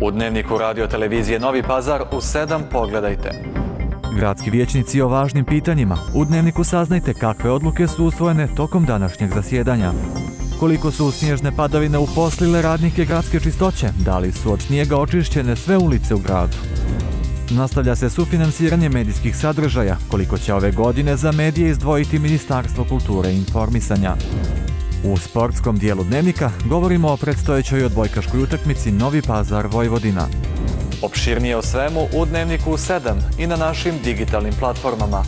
U dnevniku radio televizije Novi Pazar u 7 pogledajte. Gradski vijećnici o važnim pitanjima. U dnevniku saznajte kakve odluke su usvojene tokom današnjeg zasjedanja. Koliko su snježne padavine uposlile radnike gradske čistoće? Da li su od snijega očišćene sve ulice u gradu? Nastavlja se sufinansiranje medijskih sadržaja, koliko će ove godine za medije izdvojiti Ministarstvo kulture i informisanja. U sportskom dijelu dnevnika govorimo o predstojećoj odbojkaškoj utakmici Novi Pazar Vojvodina. Opširnije o svemu u dnevniku u 7 i na našim digitalnim platformama